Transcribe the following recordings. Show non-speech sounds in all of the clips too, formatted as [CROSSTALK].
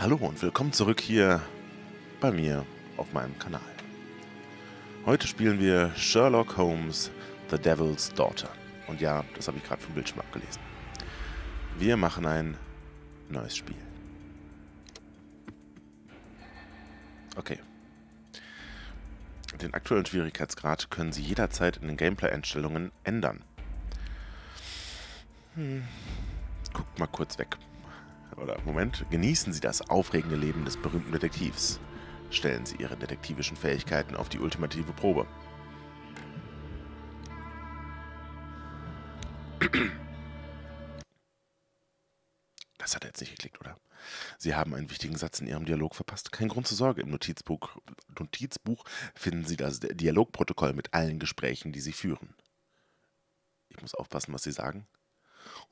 Hallo und willkommen zurück hier bei mir auf meinem Kanal. Heute spielen wir Sherlock Holmes The Devil's Daughter. Und ja, das habe ich gerade vom Bildschirm abgelesen. Wir machen ein neues Spiel. Okay. Den aktuellen Schwierigkeitsgrad können Sie jederzeit in den Gameplay-Einstellungen ändern. Hm. Guckt mal kurz weg. Oder Moment, genießen Sie das aufregende Leben des berühmten Detektivs. Stellen Sie Ihre detektivischen Fähigkeiten auf die ultimative Probe. Das hat er jetzt nicht geklickt, oder? Sie haben einen wichtigen Satz in Ihrem Dialog verpasst. Kein Grund zur Sorge. Im Notizbuch, Notizbuch finden Sie das Dialogprotokoll mit allen Gesprächen, die Sie führen. Ich muss aufpassen, was Sie sagen.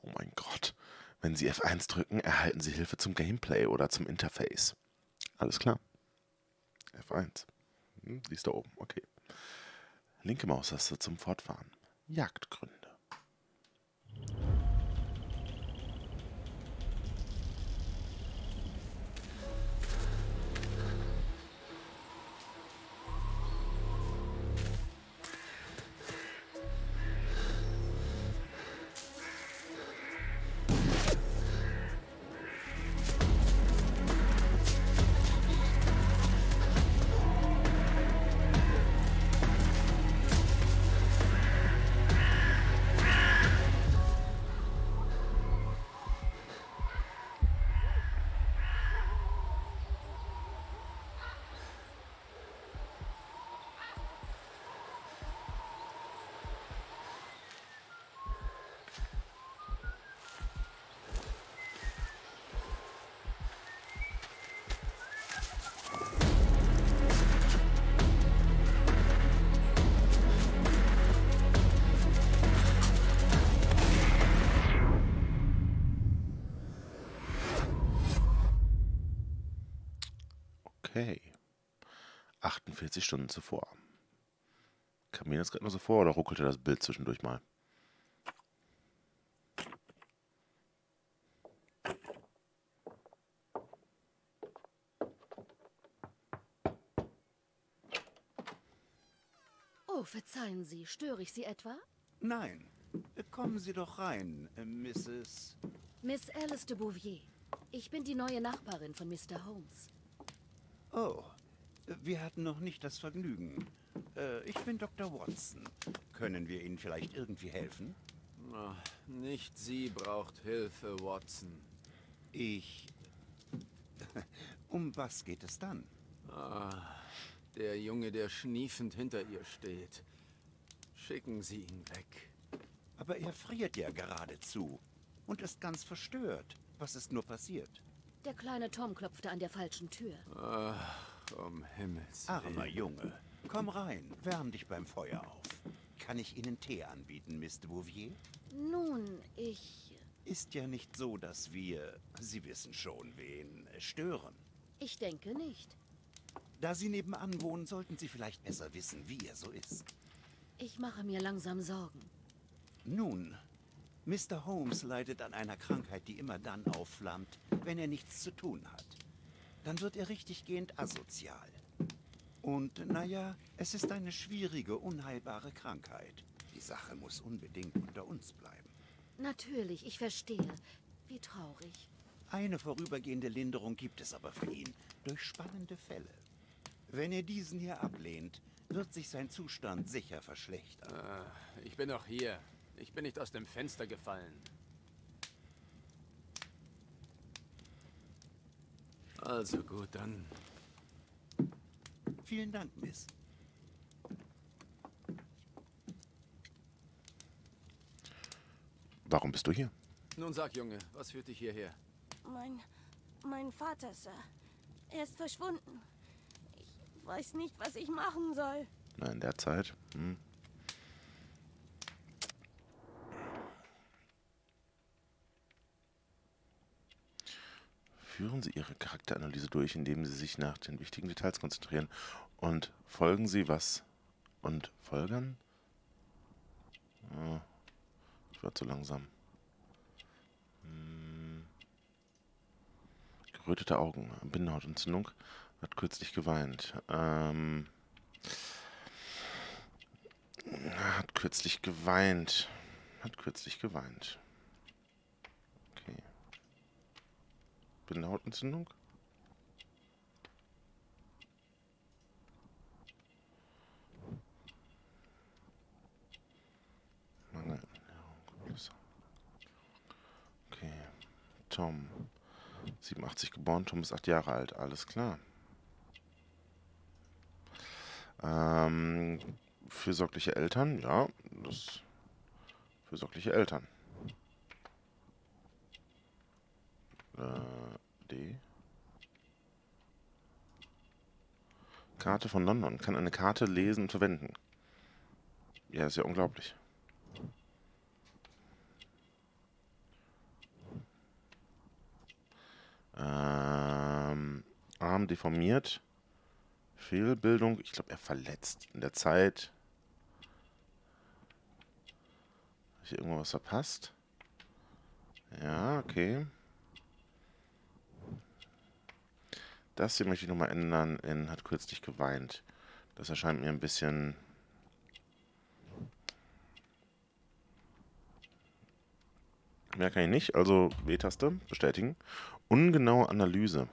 Oh mein Gott. Wenn Sie F1 drücken, erhalten Sie Hilfe zum Gameplay oder zum Interface. Alles klar. F1. Hm, sie ist da oben. Okay. Linke Maustaste zum Fortfahren. Jagdgründe. Okay. 48 Stunden zuvor. Kam mir das gerade nur so vor oder ruckelte das Bild zwischendurch mal? Oh, verzeihen Sie, störe ich Sie etwa? Nein. Kommen Sie doch rein, äh, Mrs. Miss Alice de Bouvier. Ich bin die neue Nachbarin von Mr. Holmes. Oh, wir hatten noch nicht das Vergnügen. Äh, ich bin Dr. Watson. Können wir Ihnen vielleicht irgendwie helfen? Nicht sie braucht Hilfe, Watson. Ich... [LAUGHS] Um was geht es dann? Ah, der Junge, der schniefend hinter ihr steht. Schicken Sie ihn weg. Aber er friert ja geradezu und ist ganz verstört. Was ist nur passiert? Der kleine Tom klopfte an der falschen Tür. Ach, um Himmels Armer Willen. Junge. Komm rein, wärm dich beim Feuer auf. Kann ich Ihnen Tee anbieten, Miss de Bouvier? Nun, ich... Ist ja nicht so, dass wir, Sie wissen schon, wen, stören. Ich denke nicht. Da Sie nebenan wohnen, sollten Sie vielleicht besser wissen, wie er so ist. Ich mache mir langsam Sorgen. Nun, Mr. Holmes leidet an einer Krankheit, die immer dann aufflammt, wenn er nichts zu tun hat. Dann wird er richtiggehend asozial. Und naja, es ist eine schwierige, unheilbare Krankheit. Die Sache muss unbedingt unter uns bleiben. Natürlich, ich verstehe. Wie traurig. Eine vorübergehende Linderung gibt es aber für ihn durch spannende Fälle. Wenn er diesen hier ablehnt, wird sich sein Zustand sicher verschlechtern. Ah, ich bin noch hier. Ich bin nicht aus dem Fenster gefallen. Also gut, dann. Vielen Dank, Miss. Warum bist du hier? Nun sag, Junge, was führt dich hierher? Mein, mein Vater, Sir. Er ist verschwunden. Ich weiß nicht, was ich machen soll. Na, in der Zeit. Hm. Führen Sie Ihre Charakteranalyse durch, indem Sie sich nach den wichtigen Details konzentrieren und folgen Sie was und folgern? Ah, ich war zu langsam. Hm. Gerötete Augen, Bindehautentzündung, hat kürzlich geweint. Ähm, hat kürzlich geweint. Hat kürzlich geweint. Bindehautentzündung? Okay. Tom. 87 geboren, Tom ist 8 Jahre alt. Alles klar. Ähm, fürsorgliche Eltern, ja, das fürsorgliche Eltern. Äh, D. Karte von London. Kann eine Karte lesen und verwenden. Ja, ist ja unglaublich. Ähm, Arm deformiert. Fehlbildung. Ich glaube, er verletzt in der Zeit. Habe ich irgendwo was verpasst? Ja, okay. Das hier möchte ich nochmal ändern in hat kürzlich geweint. Das erscheint mir ein bisschen... Mehr kann ich nicht, also W-Taste, bestätigen. Ungenaue Analyse.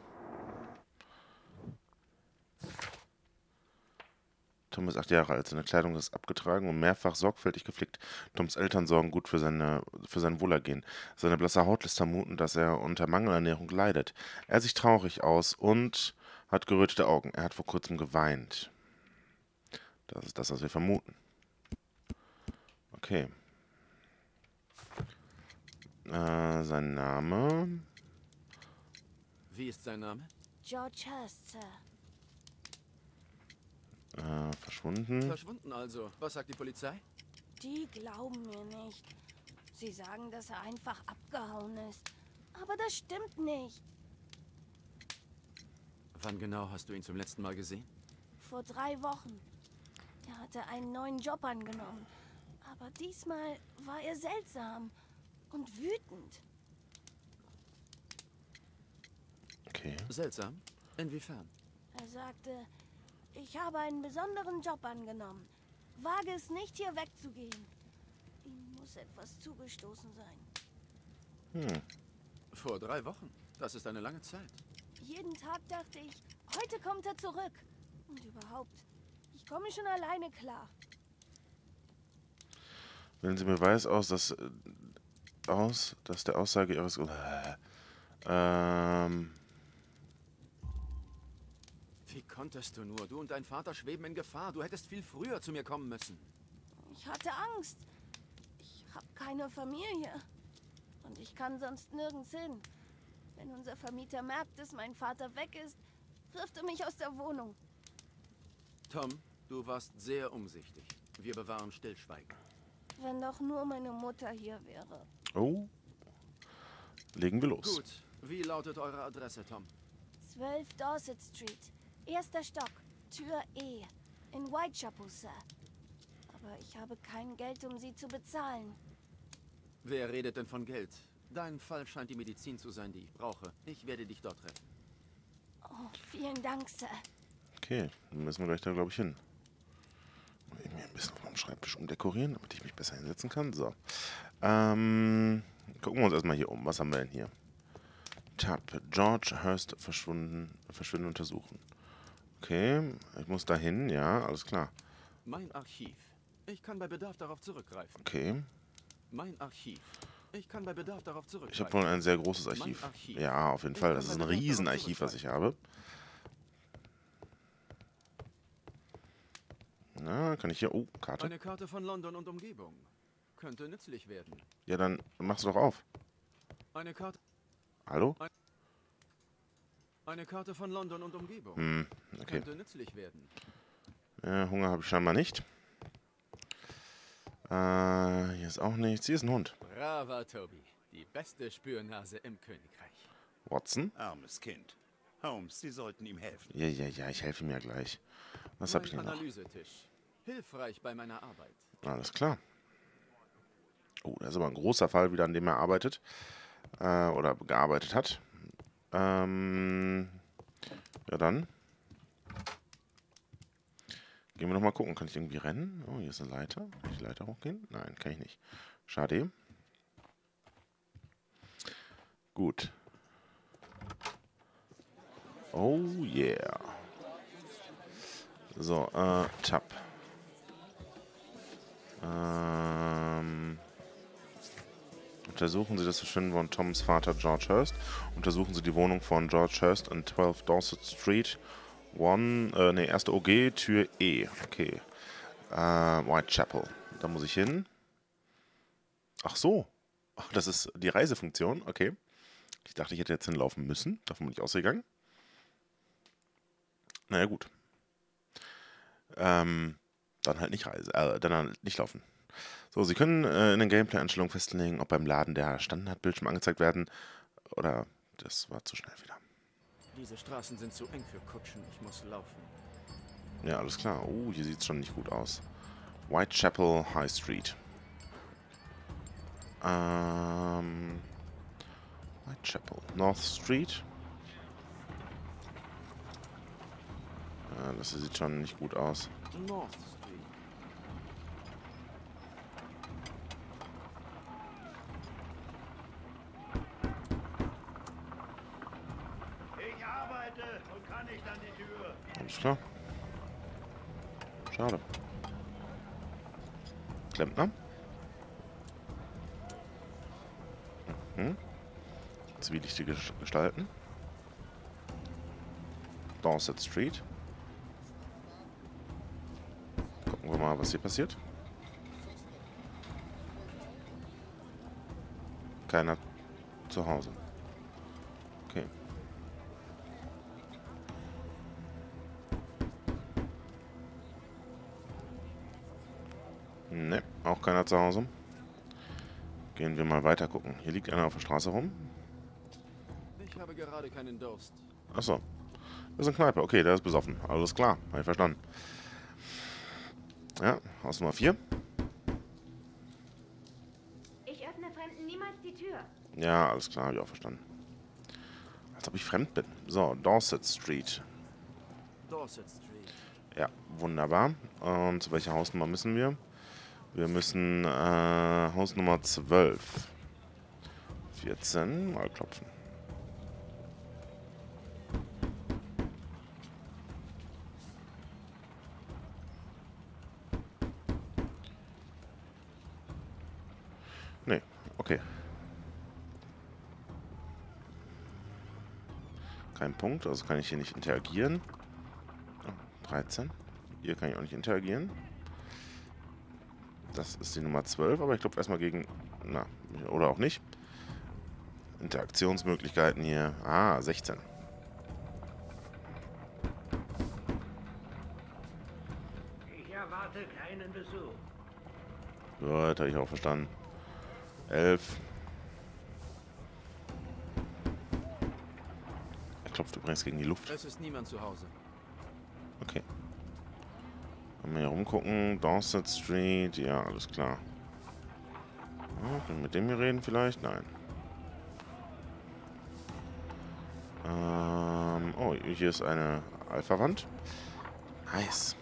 Tom ist acht Jahre alt, seine Kleidung ist abgetragen und mehrfach sorgfältig geflickt. Toms Eltern sorgen gut für, seine, für sein Wohlergehen. Seine blasse Haut lässt vermuten, dass er unter Mangelernährung leidet. Er sieht traurig aus und hat gerötete Augen. Er hat vor kurzem geweint. Das ist das, was wir vermuten. Okay. Äh, sein Name. Wie ist sein Name? George Hurst, Sir. Äh, verschwunden. Verschwunden also. Was sagt die Polizei? Die glauben mir nicht. Sie sagen, dass er einfach abgehauen ist. Aber das stimmt nicht. Wann genau hast du ihn zum letzten Mal gesehen? Vor drei Wochen. Er hatte einen neuen Job angenommen. Aber diesmal war er seltsam und wütend. Okay. Seltsam. Inwiefern? Er sagte, ich habe einen besonderen Job angenommen. Wage es nicht, hier wegzugehen. Ihm muss etwas zugestoßen sein. Hm. Vor drei Wochen. Das ist eine lange Zeit. Jeden Tag dachte ich, heute kommt er zurück. Und überhaupt, ich komme schon alleine klar. Wählen Sie Beweis aus, dass, äh, aus, dass der Aussage Ihres... Äh, ähm... Wie konntest du nur? Du und dein Vater schweben in Gefahr. Du hättest viel früher zu mir kommen müssen. Ich hatte Angst. Ich habe keine Familie. Und ich kann sonst nirgends hin. Wenn unser Vermieter merkt, dass mein Vater weg ist, wirft er mich aus der Wohnung. Tom, du warst sehr umsichtig. Wir bewahren Stillschweigen. Wenn doch nur meine Mutter hier wäre. Oh. Legen wir los. Gut. Wie lautet eure Adresse, Tom? 12 Dorset Street. Erster Stock. Tür E. In Whitechapel, Sir. Aber ich habe kein Geld, um sie zu bezahlen. Wer redet denn von Geld? Dein Fall scheint die Medizin zu sein, die ich brauche. Ich werde dich dort treffen. Oh, vielen Dank, Sir. Okay, dann müssen wir gleich da, glaube ich, hin. Mal eben hier ein bisschen auf meinem Schreibtisch umdekorieren, damit ich mich besser hinsetzen kann. So. Ähm, gucken wir uns erstmal hier um. Was haben wir denn hier? Tab. George Hurst verschwunden, verschwinden untersuchen. Okay, ich muss da hin, ja, alles klar. Mein Archiv. Ich kann bei Bedarf darauf zurückgreifen. Okay. Mein Archiv. Ich kann bei Bedarf darauf zurückgreifen. Ich habe wohl ein sehr großes Archiv. Archiv. Ja, auf jeden Ich Fall. Das ist ein Riesenarchiv, was ich habe. Na, kann ich hier... Oh, Karte. Eine Karte von London und Umgebung. Könnte nützlich werden. Ja, dann machst du doch auf. Eine Karte, Hallo? Eine Karte von London und Umgebung. Hm, okay. Könnte nützlich werden. Äh, Hunger habe ich scheinbar nicht. Äh, hier ist auch nichts. Hier ist ein Hund. Brava, Toby. Die beste Spürnase im Königreich. Watson? Armes Kind. Holmes, Sie sollten ihm helfen. Ja, ja, ja, ich helfe mir gleich. Was habe ich denn noch? Analysetisch. Hilfreich bei meiner Arbeit. Alles klar. Oh, das ist aber ein großer Fall wieder, an dem er arbeitet. Äh, oder gearbeitet hat. Ähm, ja dann. Gehen wir noch mal gucken. Kann ich irgendwie rennen? Oh, hier ist eine Leiter. Kann ich die Leiter hochgehen? Nein, kann ich nicht. Schade. Gut. Oh yeah. So, äh, Tab. Ähm, untersuchen Sie das Verschwinden von Toms Vater George Hurst. Untersuchen Sie die Wohnung von George Hurst an 12 Dorset Street. One, äh, nee, erste OG, Tür E. Okay. Äh, Whitechapel. Da muss ich hin. Ach so. Ach, das ist die Reisefunktion. Okay. Ich dachte, ich hätte jetzt hinlaufen müssen. Davon bin ich ausgegangen. Naja, gut. Ähm, dann halt nicht reisen, äh, dann halt nicht laufen. So, Sie können äh, in den Gameplay-Einstellungen festlegen, ob beim Laden der Standardbildschirm angezeigt werden oder das war zu schnell wieder. Diese Straßen sind zu eng für Kutschen. Ich muss laufen. Ja, alles klar. Oh, hier sieht es schon nicht gut aus. Whitechapel High Street. Ähm, Whitechapel. North Street. Ja, das sieht schon nicht gut aus. North Street. Ich arbeite und kann nicht an die Tür. Alles klar. Schade. Klempner. Mhm. Zwielichtige Gestalten. Dorset Street. Gucken wir mal, was hier passiert. Keiner zu Hause. Okay. Ne, auch keiner zu Hause. Gehen wir mal weiter gucken. Hier liegt einer auf der Straße rum. Ich habe gerade keinen Durst. Achso. Das ist eine Kneipe. Okay, der ist besoffen. Alles klar. Habe ich verstanden. Ja, Haus Nummer 4. Ich öffne Fremden niemals die Tür. Ja, alles klar. Habe ich auch verstanden. Als ob ich fremd bin. So, Dorset Street. Dorset Street. Ja, wunderbar. Und zu welcher Hausnummer müssen wir? Wir müssen äh, Hausnummer 12. 14. Mal klopfen. Nee, okay. Kein Punkt, also kann ich hier nicht interagieren. Oh, 13. Hier kann ich auch nicht interagieren. Das ist die Nummer 12, aber ich glaube erstmal gegen. Na, oder auch nicht. Interaktionsmöglichkeiten hier. Ah, 16. Ich erwarte keinen Besuch. Gut, habe ich auch verstanden. 11. klopft übrigens gegen die Luft. Es ist niemand zu Hause. Okay. Wenn wir hier rumgucken, Dorset Street, ja, alles klar. Ja, können wir mit dem hier reden vielleicht? Nein. Ähm, oh, hier ist eine Alpha-Wand. Nice.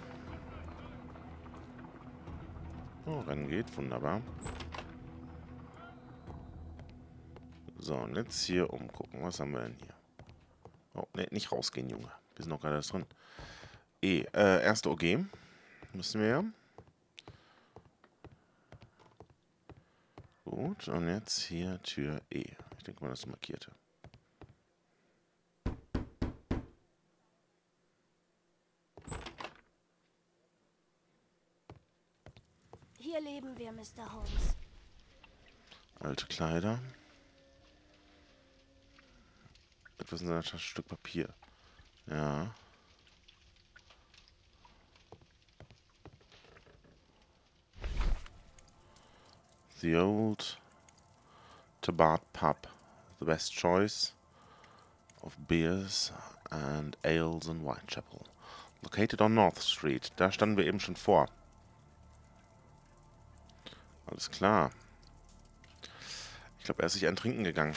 Oh, Rennen geht, wunderbar. So, und jetzt hier umgucken. Was haben wir denn hier? Oh, ne, nicht rausgehen, Junge. Wir sind noch gerade drin. E, äh, erste OG. Müssen wir ja. Gut, und jetzt hier Tür E. Ich denke mal, das ist markierte. Hier leben wir, Mr. Holmes. Alte Kleider. Etwas in seiner Tasche, Stück Papier. Ja. The old Tabat pub, the best choice of beers and ales in Whitechapel. Located on North Street. Da standen wir eben schon vor. Alles klar. Ich glaube, er ist sich ein Trinken gegangen.